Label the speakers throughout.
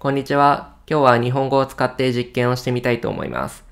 Speaker 1: こんにちは。今日は日本語を使って実験をしてみたいと思います。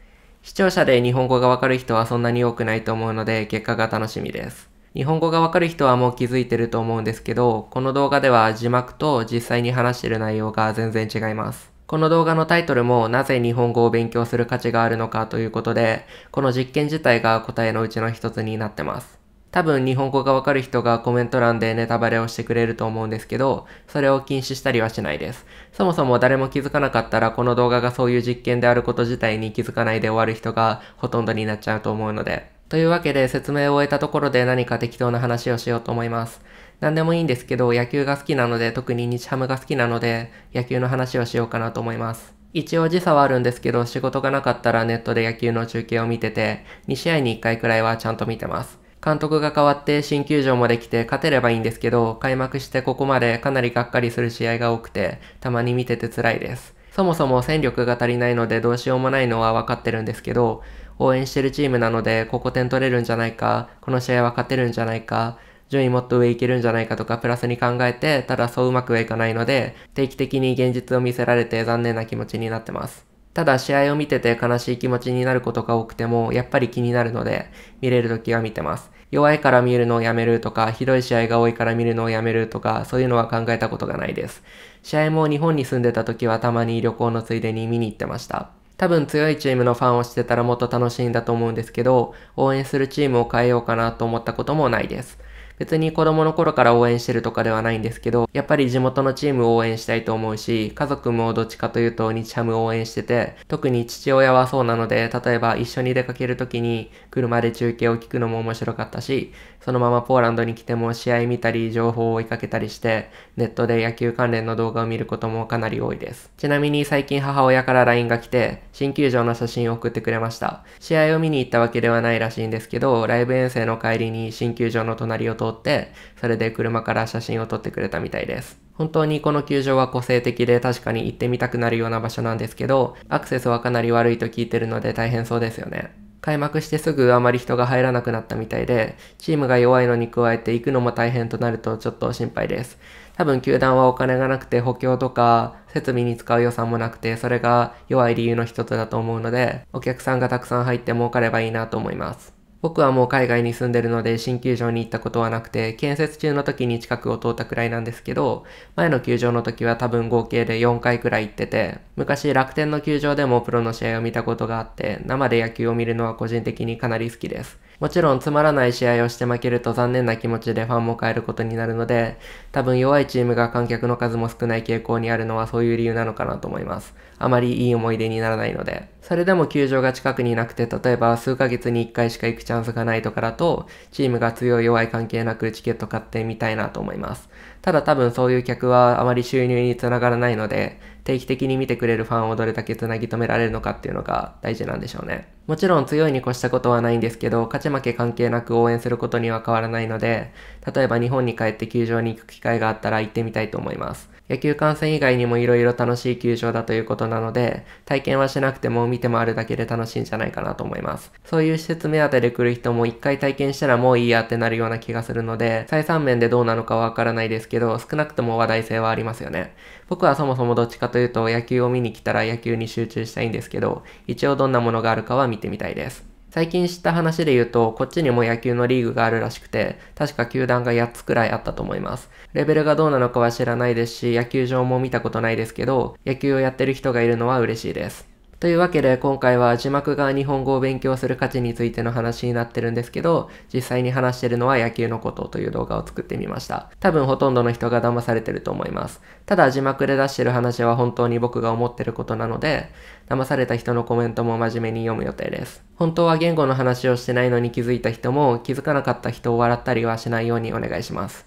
Speaker 1: 視聴者で日本語がわかる人はそんなに多くないと思うので結果が楽しみです。日本語がわかる人はもう気づいてると思うんですけど、この動画では字幕と実際に話してる内容が全然違います。この動画のタイトルもなぜ日本語を勉強する価値があるのかということで、この実験自体が答えのうちの一つになってます。多分日本語がわかる人がコメント欄でネタバレをしてくれると思うんですけど、それを禁止したりはしないです。そもそも誰も気づかなかったらこの動画がそういう実験であること自体に気づかないで終わる人がほとんどになっちゃうと思うので。というわけで説明を終えたところで何か適当な話をしようと思います。何でもいいんですけど野球が好きなので特に日ハムが好きなので野球の話をしようかなと思います。一応時差はあるんですけど仕事がなかったらネットで野球の中継を見てて2試合に1回くらいはちゃんと見てます。監督が変わって新球場もできて勝てればいいんですけど、開幕してここまでかなりがっかりする試合が多くて、たまに見てて辛いです。そもそも戦力が足りないのでどうしようもないのは分かってるんですけど、応援してるチームなので、ここ点取れるんじゃないか、この試合は勝てるんじゃないか、順位もっと上行けるんじゃないかとかプラスに考えて、ただそううまくはいかないので、定期的に現実を見せられて残念な気持ちになってます。ただ試合を見てて悲しい気持ちになることが多くても、やっぱり気になるので、見れる時は見てます。弱いから見るのをやめるとか、ひどい試合が多いから見るのをやめるとか、そういうのは考えたことがないです。試合も日本に住んでた時はたまに旅行のついでに見に行ってました。多分強いチームのファンをしてたらもっと楽しいんだと思うんですけど、応援するチームを変えようかなと思ったこともないです。別に子供の頃から応援してるとかではないんですけど、やっぱり地元のチームを応援したいと思うし、家族もどっちかというと日ハムを応援してて、特に父親はそうなので、例えば一緒に出かける時に車で中継を聞くのも面白かったし、そのままポーランドに来ても試合見たり情報を追いかけたりして、ネットで野球関連の動画を見ることもかなり多いです。ちなみに最近母親から LINE が来て、新球場の写真を送ってくれました。試合を見に行ったわけではないらしいんですけど、ライブ遠征の帰りに新球場の隣を通通って、それで車から写真を撮ってくれたみたいです。本当にこの球場は個性的で確かに行ってみたくなるような場所なんですけど、アクセスはかなり悪いと聞いてるので大変そうですよね。開幕してすぐあまり人が入らなくなったみたいで、チームが弱いのに加えて行くのも大変となるとちょっと心配です。多分球団はお金がなくて補強とか設備に使う予算もなくて、それが弱い理由の一つだと思うので、お客さんがたくさん入って儲かればいいなと思います。僕はもう海外に住んでるので新球場に行ったことはなくて、建設中の時に近くを通ったくらいなんですけど、前の球場の時は多分合計で4回くらい行ってて、昔楽天の球場でもプロの試合を見たことがあって、生で野球を見るのは個人的にかなり好きです。もちろんつまらない試合をして負けると残念な気持ちでファンも変えることになるので、多分弱いチームが観客の数も少ない傾向にあるのはそういう理由なのかなと思います。あまりいい思い出にならないので。それでも球場が近くにいなくて、例えば数ヶ月に1回しか行くチャンスがないとかだと、チームが強い弱い関係なくチケット買ってみたいなと思います。ただ多分そういう客はあまり収入につながらないので、定期的に見てくれるファンをどれだけつなぎ止められるのかっていうのが大事なんでしょうね。もちろん強いに越したことはないんですけど、勝ち負け関係なく応援することには変わらないので、例えば日本に帰って球場に行く機会があったら行ってみたいと思います。野球観戦以外にも色々楽しい球場だということなので、体験はしなくても見て回るだけで楽しいんじゃないかなと思います。そういう施設目当てで来る人も一回体験したらもういいやってなるような気がするので、採算面でどうなのかわからないですけど、少なくとも話題性はありますよね。僕はそもそもどっちかというと野球を見に来たら野球に集中したいんですけど、一応どんなものがあるかは見てみたいです。最近知った話で言うと、こっちにも野球のリーグがあるらしくて、確か球団が8つくらいあったと思います。レベルがどうなのかは知らないですし、野球場も見たことないですけど、野球をやってる人がいるのは嬉しいです。というわけで今回は字幕が日本語を勉強する価値についての話になってるんですけど、実際に話してるのは野球のことという動画を作ってみました。多分ほとんどの人が騙されてると思います。ただ字幕で出してる話は本当に僕が思ってることなので、騙された人のコメントも真面目に読む予定です。本当は言語の話をしてないのに気づいた人も気づかなかった人を笑ったりはしないようにお願いします。